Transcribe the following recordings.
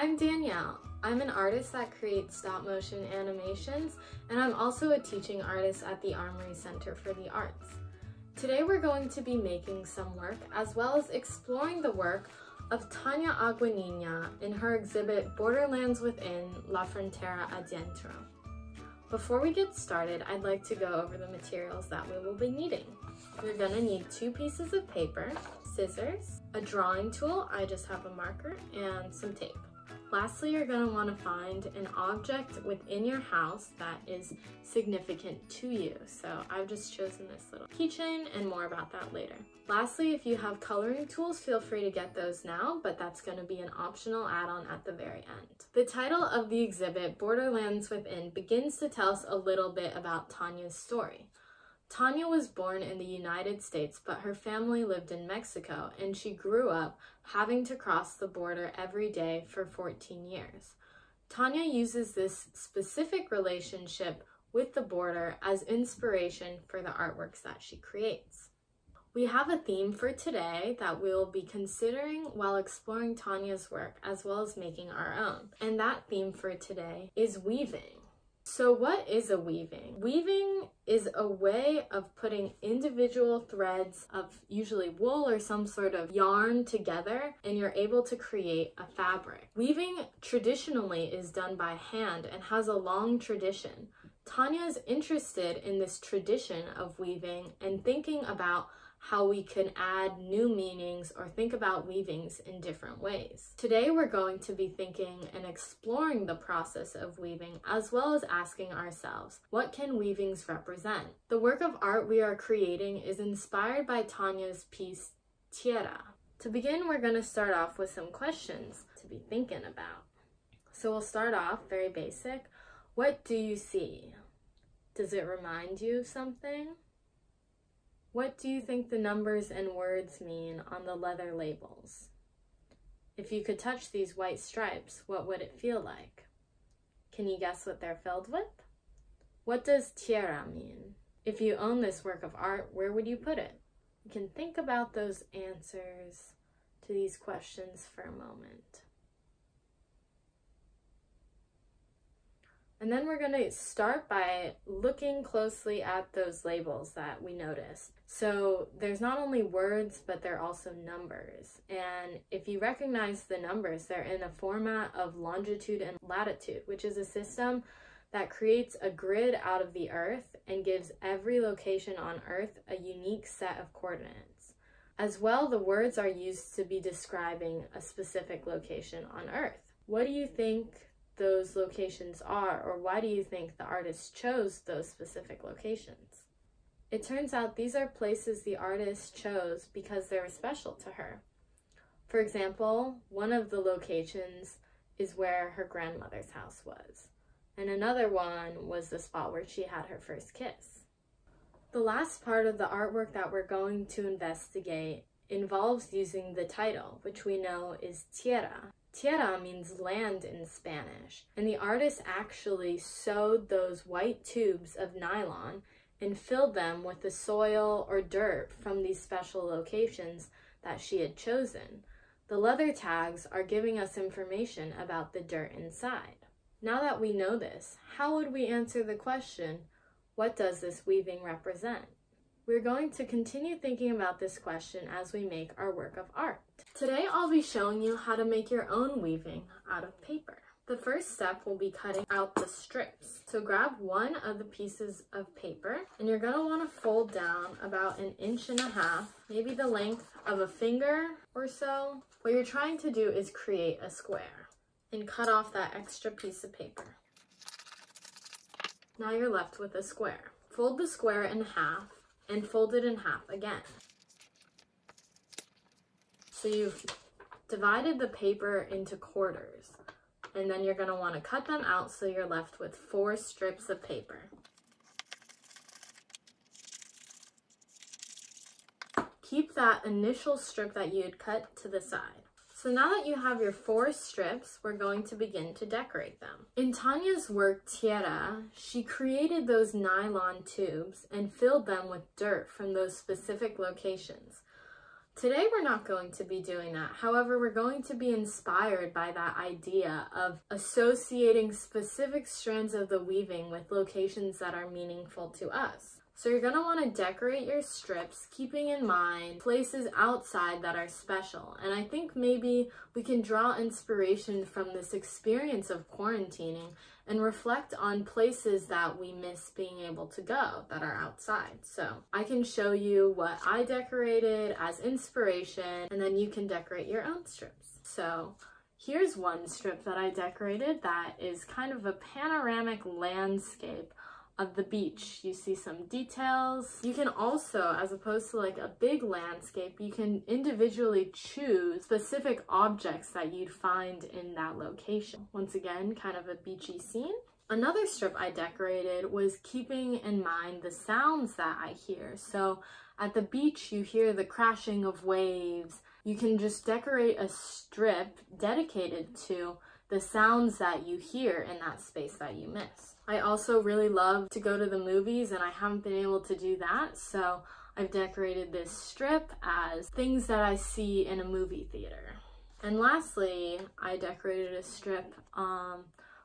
I'm Danielle. I'm an artist that creates stop motion animations, and I'm also a teaching artist at the Armory Center for the Arts. Today we're going to be making some work as well as exploring the work of Tanya Aguiñiga in her exhibit Borderlands Within La Frontera Adentro. Before we get started, I'd like to go over the materials that we will be needing. You're gonna need two pieces of paper, scissors, a drawing tool, I just have a marker, and some tape. Lastly, you're going to want to find an object within your house that is significant to you. So I've just chosen this little keychain and more about that later. Lastly, if you have coloring tools, feel free to get those now, but that's going to be an optional add-on at the very end. The title of the exhibit, Borderlands Within, begins to tell us a little bit about Tanya's story. Tanya was born in the United States, but her family lived in Mexico, and she grew up having to cross the border every day for 14 years. Tanya uses this specific relationship with the border as inspiration for the artworks that she creates. We have a theme for today that we'll be considering while exploring Tanya's work as well as making our own. And that theme for today is weaving. So what is a weaving? Weaving is a way of putting individual threads of usually wool or some sort of yarn together and you're able to create a fabric. Weaving traditionally is done by hand and has a long tradition. Tanya is interested in this tradition of weaving and thinking about how we can add new meanings or think about weavings in different ways. Today we're going to be thinking and exploring the process of weaving as well as asking ourselves, what can weavings represent? The work of art we are creating is inspired by Tanya's piece Tierra. To begin, we're going to start off with some questions to be thinking about. So we'll start off very basic. What do you see? Does it remind you of something? What do you think the numbers and words mean on the leather labels? If you could touch these white stripes, what would it feel like? Can you guess what they're filled with? What does tierra mean? If you own this work of art, where would you put it? You can think about those answers to these questions for a moment. And then we're going to start by looking closely at those labels that we noticed. So there's not only words, but they're also numbers. And if you recognize the numbers, they're in a format of longitude and latitude, which is a system that creates a grid out of the earth and gives every location on earth a unique set of coordinates. As well, the words are used to be describing a specific location on earth. What do you think those locations are, or why do you think the artist chose those specific locations? It turns out these are places the artist chose because they were special to her. For example, one of the locations is where her grandmother's house was, and another one was the spot where she had her first kiss. The last part of the artwork that we're going to investigate involves using the title, which we know is tierra, Tierra means land in Spanish, and the artist actually sewed those white tubes of nylon and filled them with the soil or dirt from these special locations that she had chosen. The leather tags are giving us information about the dirt inside. Now that we know this, how would we answer the question, what does this weaving represent? We're going to continue thinking about this question as we make our work of art. Today I'll be showing you how to make your own weaving out of paper. The first step will be cutting out the strips. So grab one of the pieces of paper and you're gonna wanna fold down about an inch and a half, maybe the length of a finger or so. What you're trying to do is create a square and cut off that extra piece of paper. Now you're left with a square. Fold the square in half and fold it in half again. So you've divided the paper into quarters and then you're going to want to cut them out so you're left with four strips of paper. Keep that initial strip that you had cut to the side. So now that you have your four strips, we're going to begin to decorate them. In Tanya's work, Tierra, she created those nylon tubes and filled them with dirt from those specific locations. Today we're not going to be doing that. However, we're going to be inspired by that idea of associating specific strands of the weaving with locations that are meaningful to us. So you're gonna wanna decorate your strips, keeping in mind places outside that are special. And I think maybe we can draw inspiration from this experience of quarantining and reflect on places that we miss being able to go that are outside. So I can show you what I decorated as inspiration and then you can decorate your own strips. So here's one strip that I decorated that is kind of a panoramic landscape of the beach. You see some details. You can also, as opposed to like a big landscape, you can individually choose specific objects that you'd find in that location. Once again, kind of a beachy scene. Another strip I decorated was keeping in mind the sounds that I hear. So at the beach, you hear the crashing of waves. You can just decorate a strip dedicated to the sounds that you hear in that space that you miss. I also really love to go to the movies and I haven't been able to do that, so I've decorated this strip as things that I see in a movie theater. And lastly, I decorated a strip um,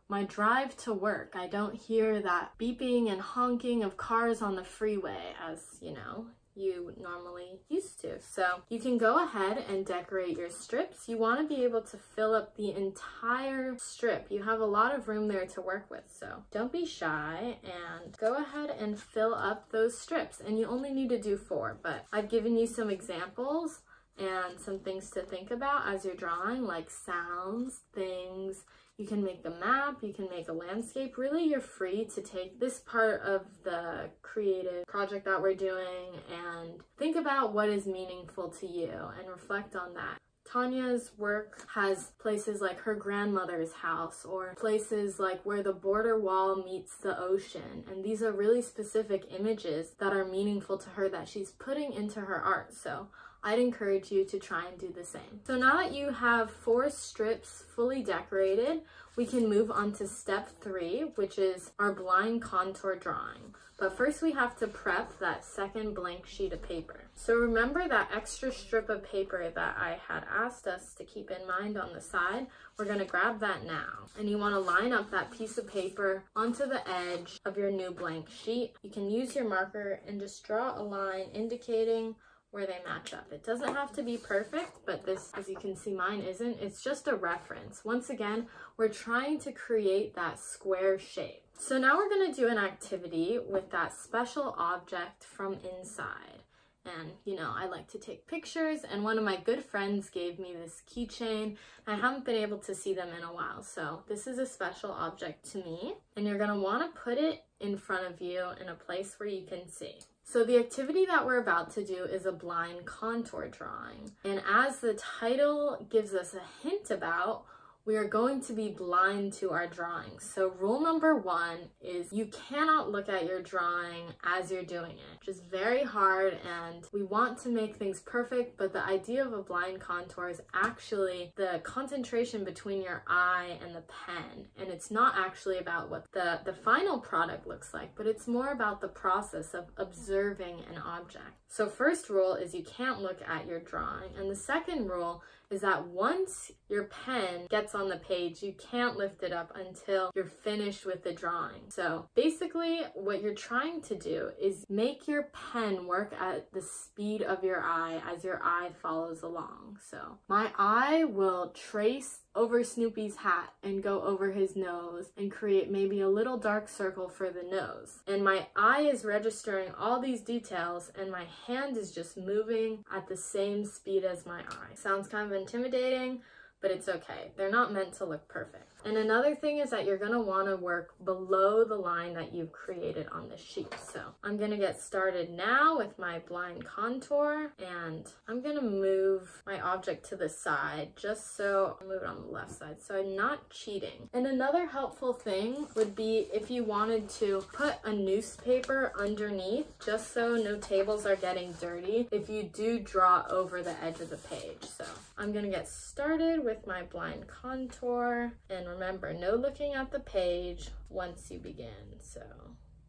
my drive to work. I don't hear that beeping and honking of cars on the freeway as, you know, you normally used to. So you can go ahead and decorate your strips. You want to be able to fill up the entire strip. You have a lot of room there to work with, so don't be shy and go ahead and fill up those strips. And you only need to do four, but I've given you some examples and some things to think about as you're drawing, like sounds, things, you can make a map, you can make a landscape. Really, you're free to take this part of the creative project that we're doing and think about what is meaningful to you and reflect on that. Tanya's work has places like her grandmother's house or places like where the border wall meets the ocean. And these are really specific images that are meaningful to her that she's putting into her art. So I'd encourage you to try and do the same. So now that you have four strips fully decorated, we can move on to step three, which is our blind contour drawing. But first we have to prep that second blank sheet of paper. So remember that extra strip of paper that I had asked us to keep in mind on the side? We're gonna grab that now. And you wanna line up that piece of paper onto the edge of your new blank sheet. You can use your marker and just draw a line indicating where they match up. It doesn't have to be perfect, but this, as you can see, mine isn't. It's just a reference. Once again, we're trying to create that square shape. So now we're gonna do an activity with that special object from inside. And, you know, I like to take pictures, and one of my good friends gave me this keychain. I haven't been able to see them in a while, so this is a special object to me. And you're gonna wanna put it in front of you in a place where you can see. So the activity that we're about to do is a blind contour drawing. And as the title gives us a hint about, we are going to be blind to our drawings. So rule number one is you cannot look at your drawing as you're doing it. Is very hard and we want to make things perfect, but the idea of a blind contour is actually the concentration between your eye and the pen. And it's not actually about what the, the final product looks like, but it's more about the process of observing an object. So first rule is you can't look at your drawing. And the second rule is that once your pen gets on the page, you can't lift it up until you're finished with the drawing. So basically what you're trying to do is make your pen work at the speed of your eye as your eye follows along. So my eye will trace over Snoopy's hat and go over his nose and create maybe a little dark circle for the nose. And my eye is registering all these details and my hand is just moving at the same speed as my eye. Sounds kind of intimidating, but it's okay. They're not meant to look perfect. And another thing is that you're gonna wanna work below the line that you've created on the sheet. So I'm gonna get started now with my blind contour and I'm gonna move my object to the side just so I move it on the left side so I'm not cheating. And another helpful thing would be if you wanted to put a newspaper underneath just so no tables are getting dirty if you do draw over the edge of the page. So I'm gonna get started with my blind contour and remember, no looking at the page once you begin. So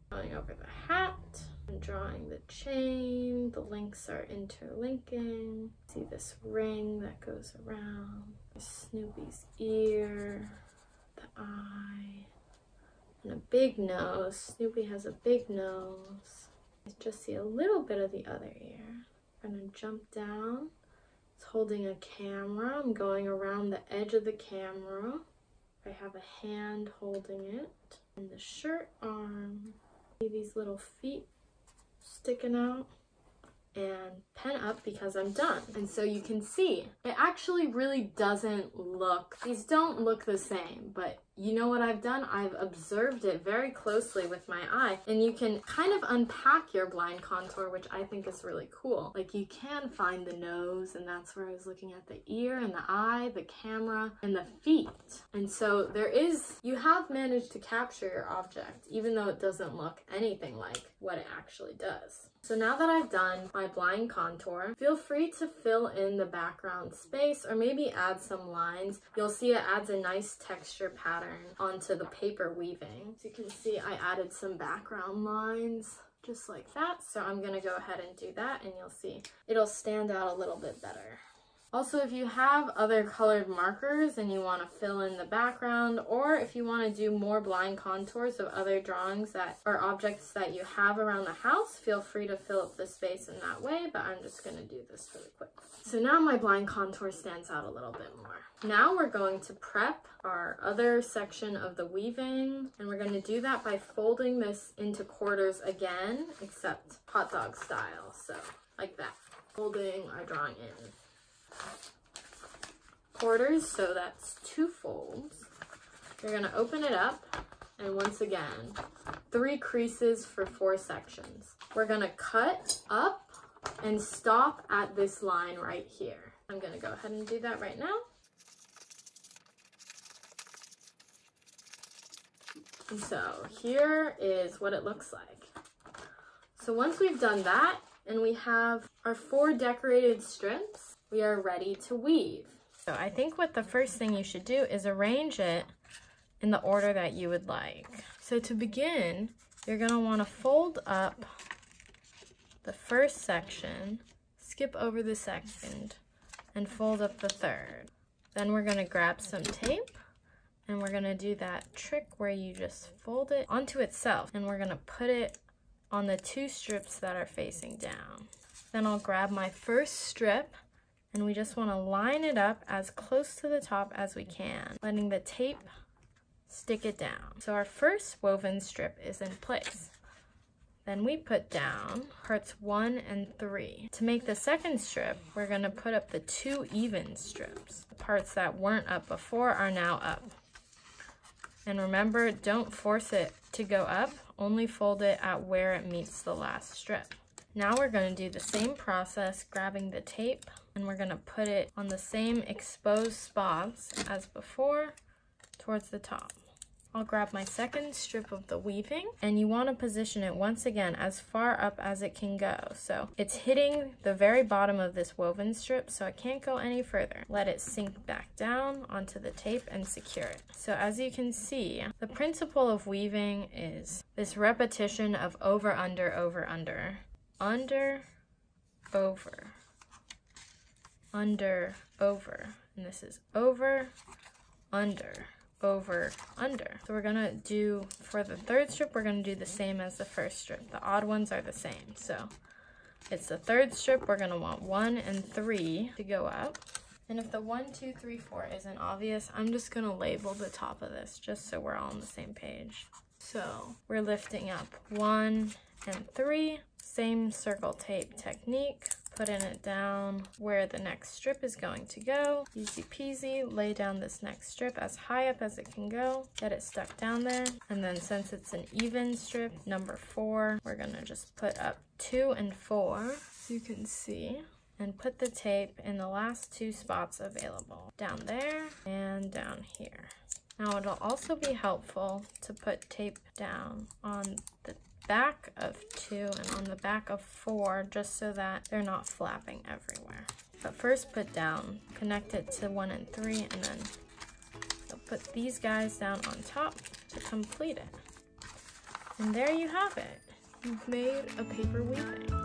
going over the hat, I'm drawing the chain, the links are interlinking. See this ring that goes around, Snoopy's ear, the eye, and a big nose. Snoopy has a big nose. Just see a little bit of the other ear. I'm gonna jump down. It's holding a camera. I'm going around the edge of the camera. I have a hand holding it. And the shirt arm. See these little feet sticking out and pen up because I'm done. And so you can see, it actually really doesn't look, these don't look the same, but you know what I've done? I've observed it very closely with my eye and you can kind of unpack your blind contour, which I think is really cool. Like you can find the nose and that's where I was looking at the ear and the eye, the camera, and the feet. And so there is, you have managed to capture your object, even though it doesn't look anything like what it actually does. So now that I've done my blind contour, feel free to fill in the background space or maybe add some lines. You'll see it adds a nice texture pattern onto the paper weaving. So you can see I added some background lines just like that. So I'm gonna go ahead and do that and you'll see it'll stand out a little bit better. Also, if you have other colored markers and you want to fill in the background, or if you want to do more blind contours of other drawings that are objects that you have around the house, feel free to fill up the space in that way, but I'm just going to do this really quick. So now my blind contour stands out a little bit more. Now we're going to prep our other section of the weaving, and we're going to do that by folding this into quarters again, except hot dog style, so like that. Folding our drawing in quarters, so that's two folds. You're gonna open it up, and once again, three creases for four sections. We're gonna cut up and stop at this line right here. I'm gonna go ahead and do that right now. And so here is what it looks like. So once we've done that, and we have our four decorated strips, we are ready to weave. So I think what the first thing you should do is arrange it in the order that you would like. So to begin, you're gonna wanna fold up the first section, skip over the second, and fold up the third. Then we're gonna grab some tape and we're gonna do that trick where you just fold it onto itself and we're gonna put it on the two strips that are facing down. Then I'll grab my first strip and we just want to line it up as close to the top as we can, letting the tape stick it down. So our first woven strip is in place. Then we put down parts one and three. To make the second strip, we're gonna put up the two even strips. The parts that weren't up before are now up. And remember, don't force it to go up, only fold it at where it meets the last strip. Now we're gonna do the same process, grabbing the tape, and we're gonna put it on the same exposed spots as before towards the top. I'll grab my second strip of the weaving and you want to position it once again as far up as it can go. So it's hitting the very bottom of this woven strip so it can't go any further. Let it sink back down onto the tape and secure it. So as you can see, the principle of weaving is this repetition of over, under, over, under, under, over, under, over. And this is over, under, over, under. So we're gonna do, for the third strip, we're gonna do the same as the first strip. The odd ones are the same. So it's the third strip, we're gonna want one and three to go up. And if the one, two, three, four isn't obvious, I'm just gonna label the top of this just so we're all on the same page. So we're lifting up one and three, same circle tape technique putting it down where the next strip is going to go. Easy peasy, lay down this next strip as high up as it can go, get it stuck down there. And then since it's an even strip, number four, we're gonna just put up two and four, so you can see and put the tape in the last two spots available, down there and down here. Now it'll also be helpful to put tape down on the back of two and on the back of four just so that they're not flapping everywhere. But first put down, connect it to one and three and then put these guys down on top to complete it. And there you have it. You've made a paper weaving.